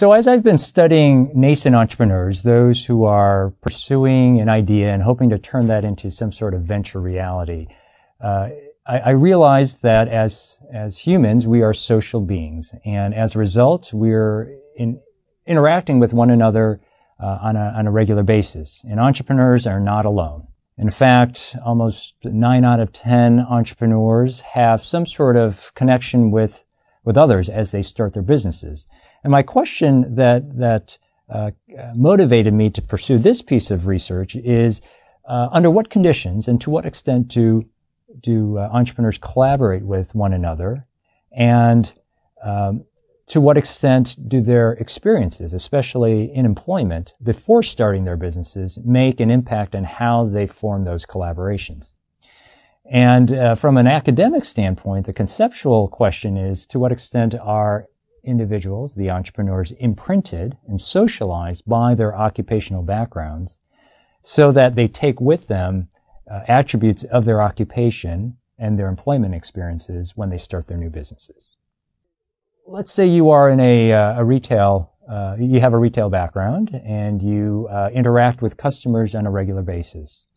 So as I've been studying nascent entrepreneurs, those who are pursuing an idea and hoping to turn that into some sort of venture reality, uh, I, I realized that as as humans, we are social beings, and as a result, we're in, interacting with one another uh, on, a, on a regular basis. And entrepreneurs are not alone. In fact, almost nine out of 10 entrepreneurs have some sort of connection with, with others as they start their businesses. And my question that, that uh, motivated me to pursue this piece of research is uh, under what conditions and to what extent do, do uh, entrepreneurs collaborate with one another? And um, to what extent do their experiences, especially in employment, before starting their businesses, make an impact on how they form those collaborations? And uh, from an academic standpoint, the conceptual question is to what extent are individuals, the entrepreneurs, imprinted and socialized by their occupational backgrounds so that they take with them uh, attributes of their occupation and their employment experiences when they start their new businesses let's say you are in a, uh, a retail, uh, you have a retail background and you uh, interact with customers on a regular basis.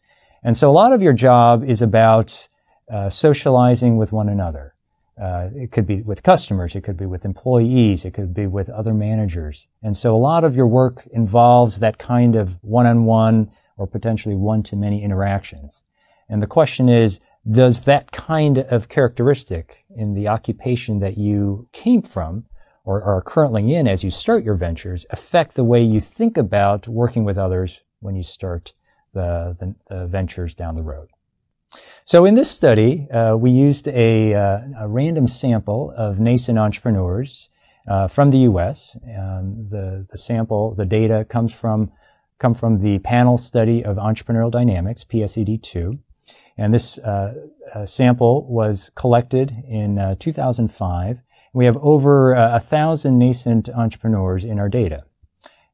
And so a lot of your job is about uh, socializing with one another. Uh, it could be with customers, it could be with employees, it could be with other managers. And so a lot of your work involves that kind of one-on-one or potentially one-to-many interactions. And the question is, does that kind of characteristic in the occupation that you came from or are currently in as you start your ventures affect the way you think about working with others when you start the, the, the ventures down the road? So in this study, uh, we used a, uh, a, random sample of nascent entrepreneurs uh, from the U.S. Um, the, the sample, the data comes from come from the panel study of entrepreneurial dynamics, PSED2. And this uh, uh, sample was collected in uh, 2005. We have over a thousand nascent entrepreneurs in our data.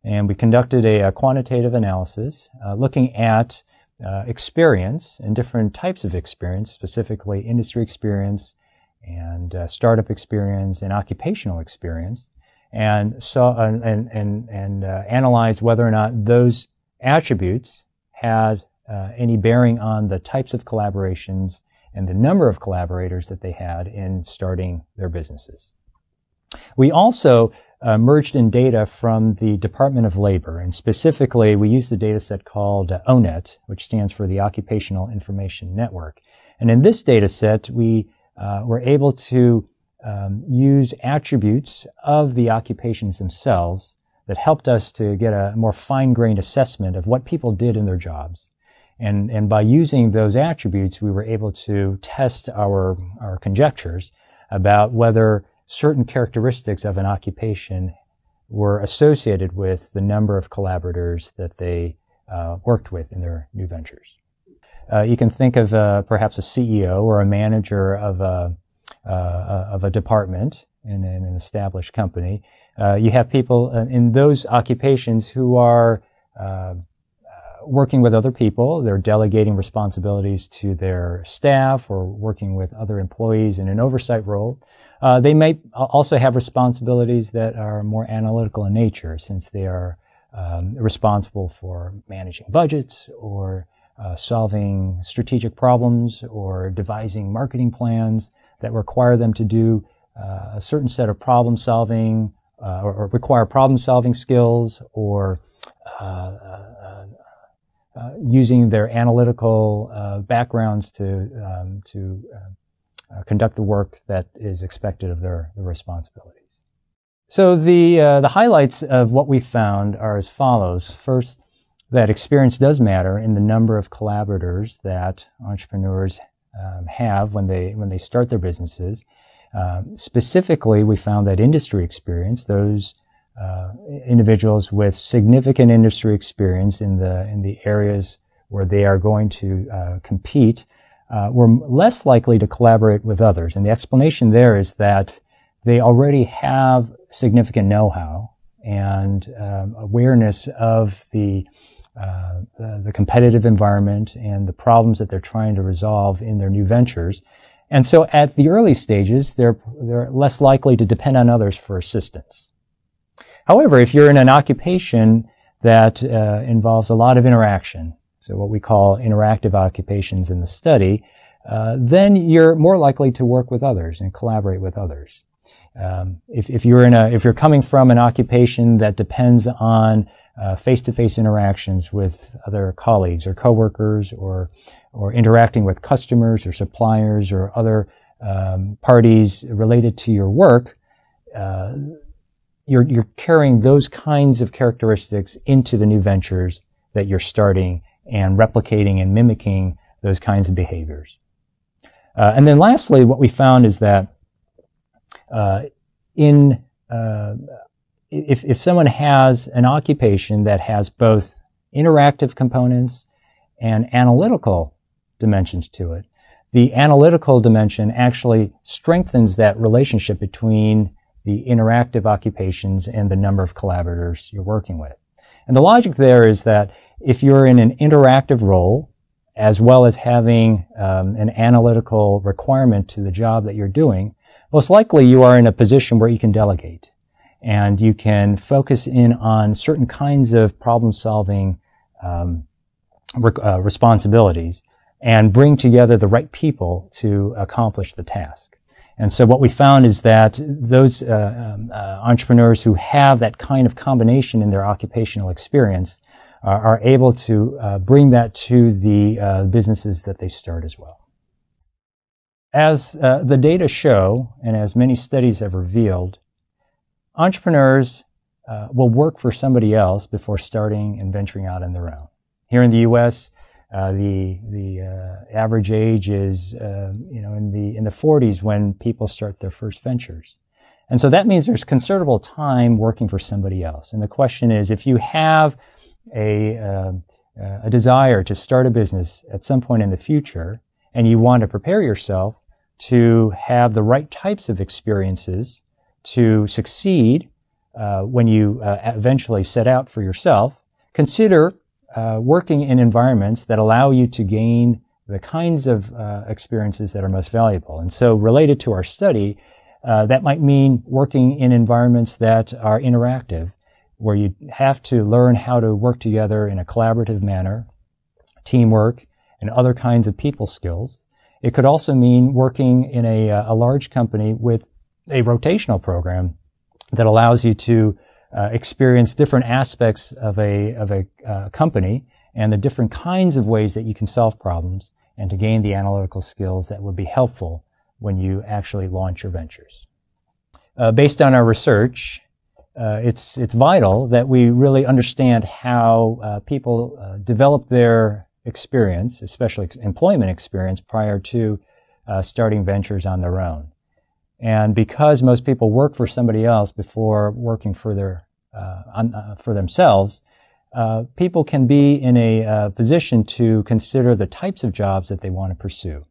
And we conducted a, a quantitative analysis looking at uh, experience and different types of experience, specifically industry experience and startup experience and occupational experience, and saw and and and analyzed whether or not those attributes had uh, any bearing on the types of collaborations and the number of collaborators that they had in starting their businesses. We also uh, merged in data from the Department of Labor, and specifically, we used the data set called uh, ONET, which stands for the Occupational Information Network. And in this data set, we uh, were able to um, use attributes of the occupations themselves that helped us to get a more fine-grained assessment of what people did in their jobs. And, and by using those attributes, we were able to test our, our conjectures about whether certain characteristics of an occupation were associated with the number of collaborators that they uh, worked with in their new ventures. Uh, you can think of uh, perhaps a CEO or a manager of a, uh, uh, of a department in, in, an established company. Uh, you have people in those occupations who are working with other people. They're delegating responsibilities to their staff or working with other employees in an oversight role. Uh, they may also have responsibilities that are more analytical in nature since they are um, responsible for managing budgets or uh, solving strategic problems or devising marketing plans that require them to do uh, a certain set of problem solving uh, or, or, require problem solving skills or uh, using their analytical uh, backgrounds to um, to uh, uh, conduct the work that is expected of their, their responsibilities. So the the highlights of what we found are as follows: first, that experience does matter in the number of collaborators that entrepreneurs um, have when they when they start their businesses. Specifically, we found that industry experience, those uh, individuals with significant industry experience in the in the areas where they are going to uh, compete uh, were less likely to collaborate with others. And the explanation there is that they already have significant know-how and um, awareness of the, uh, the, the competitive environment and the problems that they're trying to resolve in their new ventures. And so at the early stages, they're, they're less likely to depend on others for assistance. However, if you're in an occupation that uh, involves a lot of interaction, so what we call interactive occupations in the study, uh, then you're more likely to work with others and collaborate with others. Um, if, if, you're in a, if you're coming from an occupation that depends on uh, face-to-face interactions with other colleagues or coworkers, or or interacting with customers or suppliers or other um, parties related to your work, uh, you're you're carrying those kinds of characteristics into the new ventures that you're starting and replicating and mimicking those kinds of behaviors. Uh, and then lastly, what we found is that uh, in uh, if, if someone has an occupation that has both interactive components and analytical dimensions to it, the analytical dimension actually strengthens that relationship between the interactive occupations and the number of collaborators you're working with. And the logic there is that if you're in an interactive role, as well as having um, an analytical requirement to the job that you're doing, most likely you are in a position where you can delegate and you can focus in on certain kinds of problem solving um, re- uh, responsibilities and bring together the right people to accomplish the task. And so what we found is that those uh, um, uh, entrepreneurs who have that kind of combination in their occupational experience are able to uh, bring that to the uh, businesses that they start as well. As uh, the data show, and as many studies have revealed, entrepreneurs uh, will work for somebody else before starting and venturing out on their own. Here in the U.S., uh, the the uh, average age is you know in the in the 40s when people start their first ventures. And so that means there's considerable time working for somebody else. And the question is, if you have a, uh, a desire to start a business at some point in the future, and you want to prepare yourself to have the right types of experiences to succeed uh, when you uh, eventually set out for yourself, consider uh, working in environments that allow you to gain the kinds of uh, experiences that are most valuable. And so, related to our study, uh, that might mean working in environments that are interactive where you have to learn how to work together in a collaborative manner, teamwork, and other kinds of people skills. It could also mean working in a, uh, a large company with a rotational program that allows you to uh, experience different aspects of a, of a uh, company and the different kinds of ways that you can solve problems and to gain the analytical skills that would be helpful when you actually launch your ventures. Uh, based on our research, uh, it's it's vital that we really understand how uh, people uh, develop their experience, especially employment experience, prior to starting ventures on their own. And because most people work for somebody else before working for their uh, on, uh, for themselves, people can be in a position to consider the types of jobs that they want to pursue.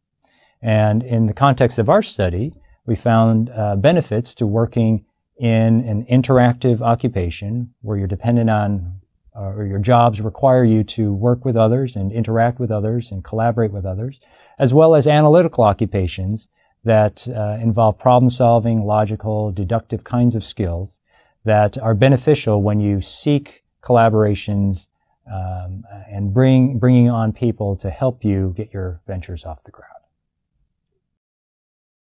And in the context of our study, we found benefits to working in an interactive occupation where you're dependent on uh, or your jobs require you to work with others and interact with others and collaborate with others, as well as analytical occupations that uh, involve problem solving, logical, deductive kinds of skills that are beneficial when you seek collaborations um, and bring bringing on people to help you get your ventures off the ground.